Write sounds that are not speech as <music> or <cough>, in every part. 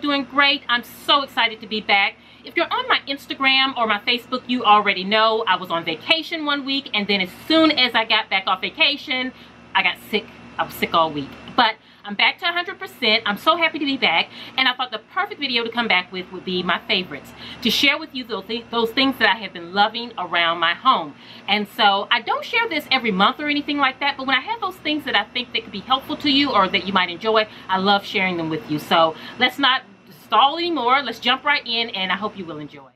doing great. I'm so excited to be back. If you're on my Instagram or my Facebook, you already know I was on vacation one week and then as soon as I got back off vacation, I got sick. I was sick all week. But I'm back to 100%. I'm so happy to be back. And I thought the perfect video to come back with would be my favorites. To share with you those, th those things that I have been loving around my home. And so I don't share this every month or anything like that. But when I have those things that I think that could be helpful to you or that you might enjoy, I love sharing them with you. So let's not stall anymore. Let's jump right in and I hope you will enjoy.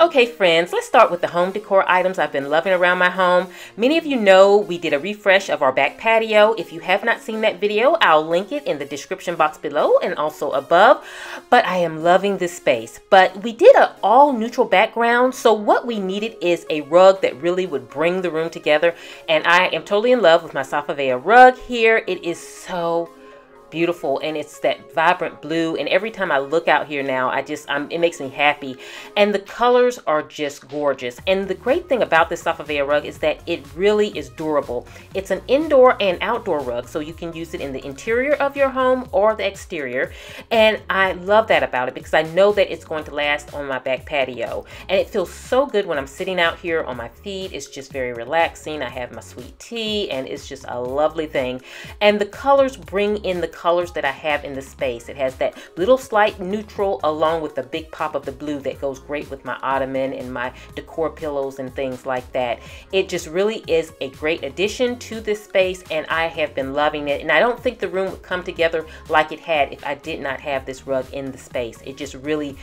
Okay friends, let's start with the home decor items I've been loving around my home. Many of you know we did a refresh of our back patio. If you have not seen that video, I'll link it in the description box below and also above. But I am loving this space. But we did an all neutral background, so what we needed is a rug that really would bring the room together. And I am totally in love with my Safavieh rug here. It is so beautiful and it's that vibrant blue and every time I look out here now I just I'm, it makes me happy. And the colors are just gorgeous. And the great thing about this Safavieh rug is that it really is durable. It's an indoor and outdoor rug so you can use it in the interior of your home or the exterior. And I love that about it because I know that it's going to last on my back patio. And it feels so good when I'm sitting out here on my feet. It's just very relaxing. I have my sweet tea and it's just a lovely thing. And the colors bring in the colors that I have in the space. It has that little slight neutral along with the big pop of the blue that goes great with my ottoman and my decor pillows and things like that. It just really is a great addition to this space and I have been loving it. And I don't think the room would come together like it had if I did not have this rug in the space. It just really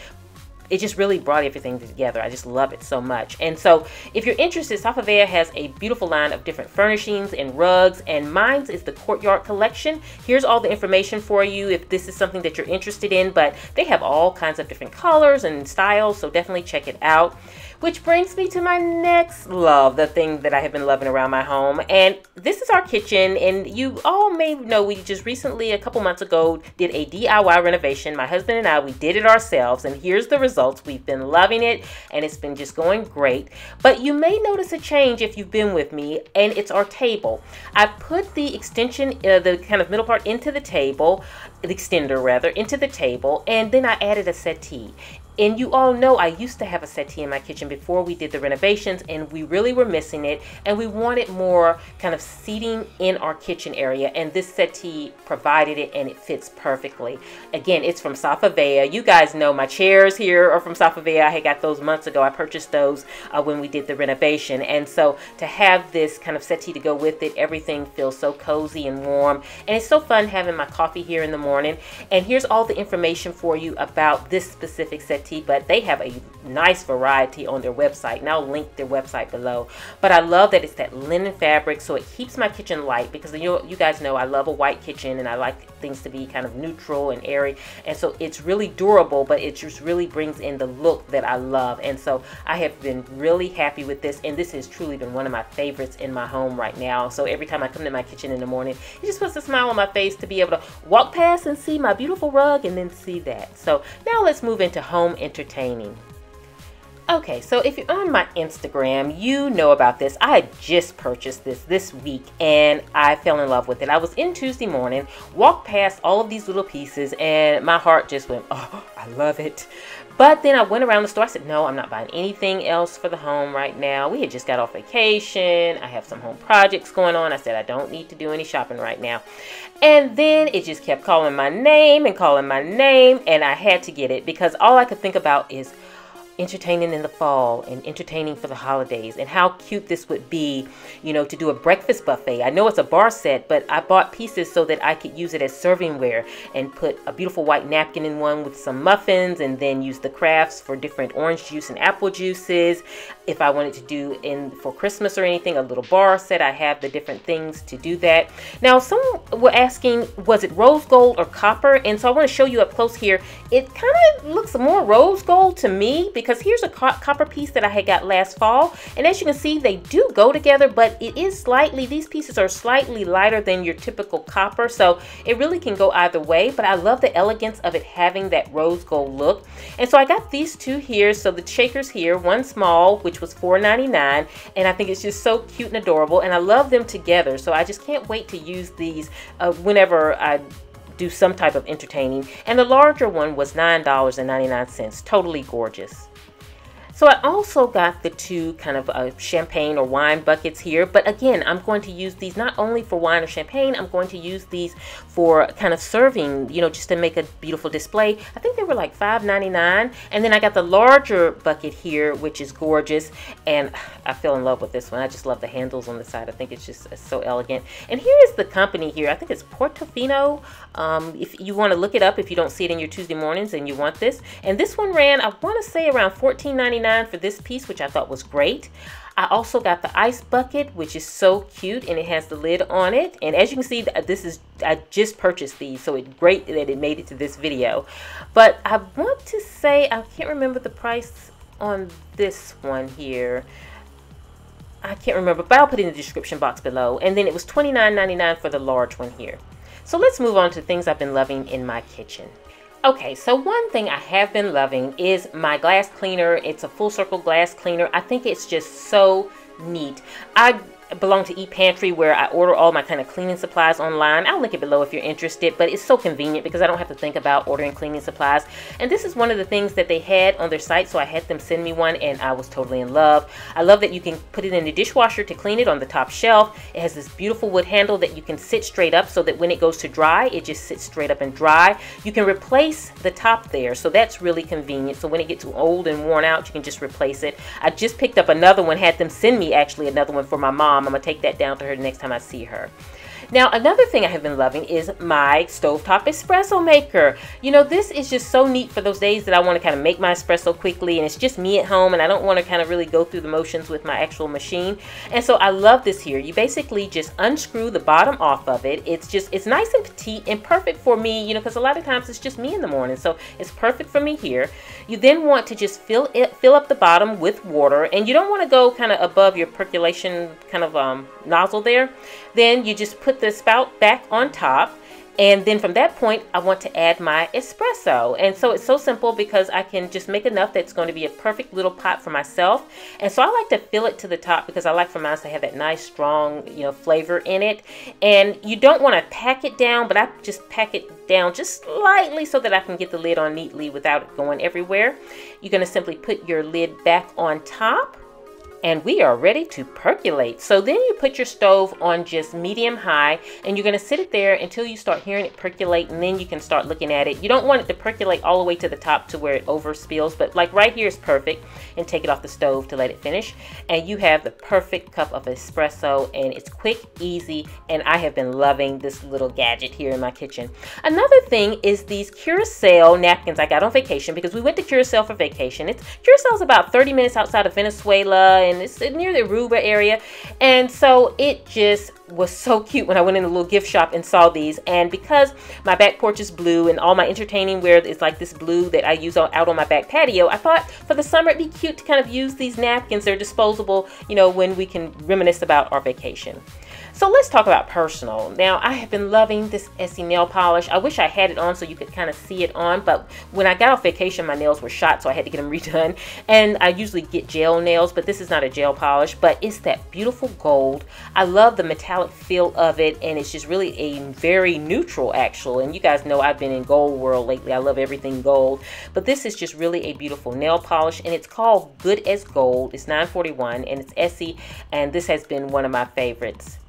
it just really brought everything together. I just love it so much. And so if you're interested, Safavieh has a beautiful line of different furnishings and rugs and mine's is the Courtyard Collection. Here's all the information for you if this is something that you're interested in, but they have all kinds of different colors and styles, so definitely check it out. Which brings me to my next love, the thing that I have been loving around my home. And this is our kitchen. And you all may know we just recently, a couple months ago, did a DIY renovation. My husband and I, we did it ourselves. And here's the results. We've been loving it and it's been just going great. But you may notice a change if you've been with me and it's our table. I put the extension, uh, the kind of middle part into the table, the extender rather, into the table. And then I added a settee. And you all know I used to have a settee in my kitchen before we did the renovations and we really were missing it and we wanted more kind of seating in our kitchen area and this settee provided it and it fits perfectly. Again, it's from Safavieh. You guys know my chairs here are from Safavieh. I had got those months ago. I purchased those uh, when we did the renovation and so to have this kind of settee to go with it, everything feels so cozy and warm and it's so fun having my coffee here in the morning. And here's all the information for you about this specific settee but they have a nice variety on their website. And I'll link their website below. But I love that it's that linen fabric, so it keeps my kitchen light because you you guys know I love a white kitchen and I like things to be kind of neutral and airy. And so it's really durable, but it just really brings in the look that I love. And so I have been really happy with this. And this has truly been one of my favorites in my home right now. So every time I come to my kitchen in the morning, it just puts a smile on my face to be able to walk past and see my beautiful rug and then see that. So now let's move into home entertaining. Okay, so if you're on my Instagram, you know about this. I just purchased this this week and I fell in love with it. I was in Tuesday morning, walked past all of these little pieces, and my heart just went, oh, I love it. But then I went around the store. I said, no, I'm not buying anything else for the home right now. We had just got off vacation. I have some home projects going on. I said, I don't need to do any shopping right now. And then it just kept calling my name and calling my name, and I had to get it because all I could think about is, entertaining in the fall and entertaining for the holidays and how cute this would be, you know, to do a breakfast buffet. I know it's a bar set, but I bought pieces so that I could use it as servingware and put a beautiful white napkin in one with some muffins and then use the crafts for different orange juice and apple juices. If I wanted to do in for Christmas or anything, a little bar set, I have the different things to do that. Now, some were asking, was it rose gold or copper? And so I want to show you up close here. It kind of looks more rose gold to me because because here's a copper piece that I had got last fall. And as you can see, they do go together, but it is slightly, these pieces are slightly lighter than your typical copper. So it really can go either way, but I love the elegance of it having that rose gold look. And so I got these two here. So the shakers here, one small, which was $4.99. And I think it's just so cute and adorable. And I love them together. So I just can't wait to use these uh, whenever I do some type of entertaining. And the larger one was $9.99. Totally gorgeous. So I also got the two kind of uh, champagne or wine buckets here. But again, I'm going to use these not only for wine or champagne, I'm going to use these for kind of serving, you know, just to make a beautiful display. I think they were like $5.99. And then I got the larger bucket here, which is gorgeous. And I fell in love with this one. I just love the handles on the side. I think it's just so elegant. And here is the company here. I think it's Portofino. Um, if you want to look it up, if you don't see it in your Tuesday mornings and you want this. And this one ran, I want to say around $14.99 for this piece, which I thought was great. I also got the ice bucket, which is so cute, and it has the lid on it. And as you can see, this is I just purchased these, so it's great that it made it to this video. But I want to say, I can't remember the price on this one here. I can't remember, but I'll put it in the description box below. And then it was $29.99 for the large one here. So let's move on to things I've been loving in my kitchen. Okay, so one thing I have been loving is my glass cleaner. It's a full circle glass cleaner. I think it's just so neat. I belong to ePantry where I order all my kind of cleaning supplies online. I'll link it below if you're interested, but it's so convenient because I don't have to think about ordering cleaning supplies. And this is one of the things that they had on their site, so I had them send me one and I was totally in love. I love that you can put it in the dishwasher to clean it on the top shelf. It has this beautiful wood handle that you can sit straight up so that when it goes to dry, it just sits straight up and dry. You can replace the top there, so that's really convenient. So when it gets old and worn out, you can just replace it. I just picked up another one, had them send me actually another one for my mom I'm going to take that down to her next time I see her. Now, another thing I have been loving is my stovetop espresso maker. You know, this is just so neat for those days that I want to kind of make my espresso quickly and it's just me at home and I don't want to kind of really go through the motions with my actual machine. And so I love this here. You basically just unscrew the bottom off of it. It's just, it's nice and petite and perfect for me, you know, because a lot of times it's just me in the morning. So it's perfect for me here. You then want to just fill it, fill up the bottom with water and you don't want to go kind of above your percolation kind of um, nozzle there. Then you just put the spout back on top and then from that point, I want to add my espresso. And so it's so simple because I can just make enough that's going to be a perfect little pot for myself. And so I like to fill it to the top because I like for mine to have that nice, strong, you know, flavor in it. And you don't want to pack it down, but I just pack it down just slightly so that I can get the lid on neatly without it going everywhere. You're going to simply put your lid back on top and we are ready to percolate. So then you put your stove on just medium high and you're to sit it there until you start hearing it percolate and then you can start looking at it. You don't want it to percolate all the way to the top to where it over spills, but like right here is perfect and take it off the stove to let it finish. And you have the perfect cup of espresso and it's quick, easy, and I have been loving this little gadget here in my kitchen. Another thing is these Curacao napkins I got on vacation because we went to Curacao for vacation. It's Curacao's about 30 minutes outside of Venezuela and it's near the Aruba area. And so it just was so cute when I went in the little gift shop and saw these. And because my back porch is blue and all my entertaining wear is like this blue that I use out on my back patio, I thought for the summer it'd be cute to kind of use these napkins. They're disposable, you know, when we can reminisce about our vacation. So let's talk about personal. Now, I have been loving this Essie nail polish. I wish I had it on so you could kind of see it on, but when I got off vacation, my nails were shot, so I had to get them <laughs> redone. And I usually get gel nails, but this is not a gel polish, but it's that beautiful gold. I love the metallic feel of it, and it's just really a very neutral, actual. And you guys know I've been in gold world lately. I love everything gold, but this is just really a beautiful nail polish, and it's called Good as Gold. It's 941, and it's Essie, and this has been one of my favorites.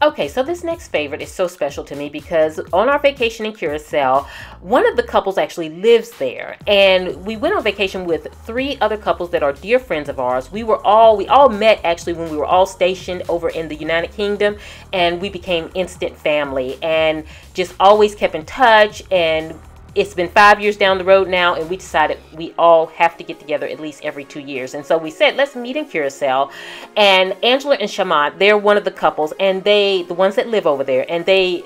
Okay, so this next favorite is so special to me because on our vacation in Curacao, one of the couples actually lives there. And we went on vacation with three other couples that are dear friends of ours. We were all, we all met actually when we were all stationed over in the United Kingdom and we became instant family and just always kept in touch and it's been five years down the road now, and we decided we all have to get together at least every two years. And so we said, let's meet in Curacao. And Angela and Shamad, they're one of the couples, and they, the ones that live over there, and they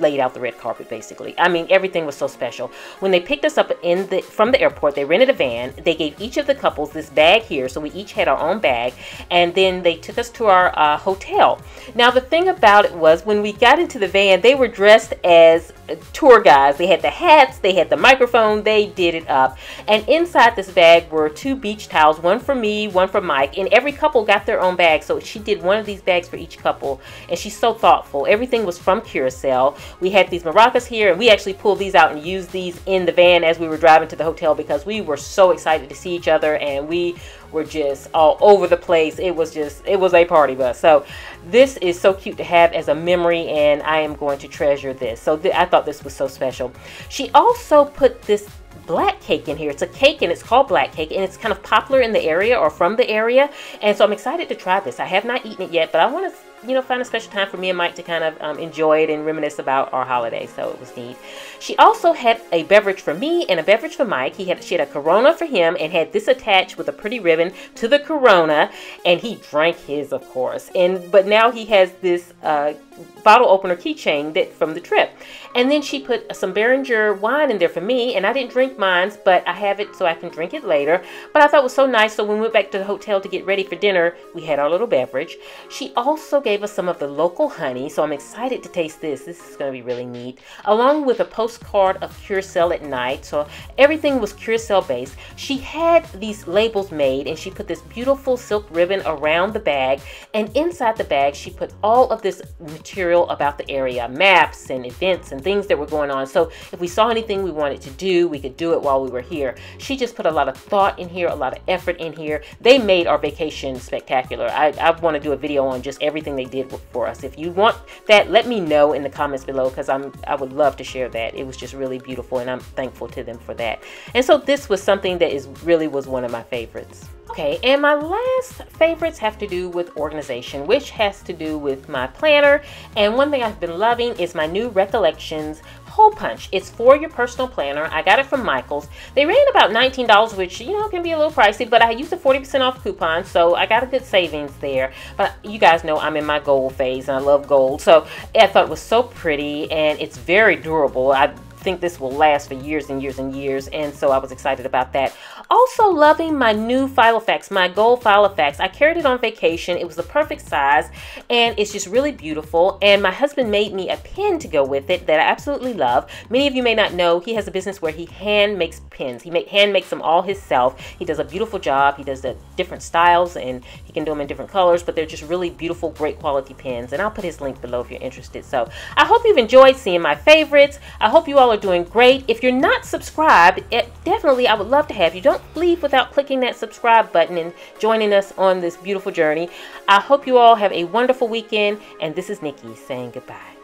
laid out the red carpet basically. I mean, everything was so special. When they picked us up in the from the airport, they rented a van. They gave each of the couples this bag here, so we each had our own bag, and then they took us to our uh, hotel. Now, the thing about it was when we got into the van, they were dressed as tour guys. They had the hats, they had the microphone, they did it up. And inside this bag were two beach towels, one for me, one for Mike, and every couple got their own bag. So she did one of these bags for each couple, and she's so thoughtful. Everything was from Curacao. We had these maracas here and we actually pulled these out and used these in the van as we were driving to the hotel because we were so excited to see each other and we were just all over the place. It was just, it was a party bus. So this is so cute to have as a memory and I am going to treasure this. So th I thought this was so special. She also put this black cake in here. It's a cake and it's called black cake and it's kind of popular in the area or from the area. And so I'm excited to try this. I have not eaten it yet, but I want to you know, find a special time for me and Mike to kind of um, enjoy it and reminisce about our holiday. So it was neat. She also had a beverage for me and a beverage for Mike. He had she had a Corona for him and had this attached with a pretty ribbon to the Corona, and he drank his, of course. And but now he has this uh, bottle opener keychain that from the trip. And then she put some Beringer wine in there for me, and I didn't drink mine, but I have it so I can drink it later. But I thought it was so nice. So when we went back to the hotel to get ready for dinner, we had our little beverage. She also gave us some of the local honey, so I'm excited to taste this. This is going to be really neat. Along with a postcard of Curacao at night. So everything was Curacao based. She had these labels made, and she put this beautiful silk ribbon around the bag. And inside the bag, she put all of this material about the area, maps and events and things that were going on. So if we saw anything we wanted to do, we could do it while we were here. She just put a lot of thought in here, a lot of effort in here. They made our vacation spectacular. I, I want to do a video on just everything they did for us. If you want that, let me know in the comments below because I'm I would love to share that. It was just really beautiful and I'm thankful to them for that. And so this was something that is really was one of my favorites. Okay, and my last favorites have to do with organization, which has to do with my planner. And one thing I've been loving is my new Recollections Hole Punch. It's for your personal planner. I got it from Michaels. They ran about $19, which, you know, can be a little pricey, but I used a 40% off coupon, so I got a good savings there. But you guys know I'm in my gold phase, and I love gold. So I thought it was so pretty, and it's very durable. I think this will last for years and years and years, and so I was excited about that. Also loving my new Filofax, my gold Filofax. I carried it on vacation. It was the perfect size, and it's just really beautiful, and my husband made me a pin to go with it that I absolutely love. Many of you may not know, he has a business where he hand makes pins. He make, hand makes them all himself. He does a beautiful job. He does the different styles, and he can do them in different colors, but they're just really beautiful, great quality pins, and I'll put his link below if you're interested. So I hope you've enjoyed seeing my favorites. I hope you all are doing great. If you're not subscribed, it, definitely I would love to have you. Don't leave without clicking that subscribe button and joining us on this beautiful journey. I hope you all have a wonderful weekend, and this is Nikki saying goodbye.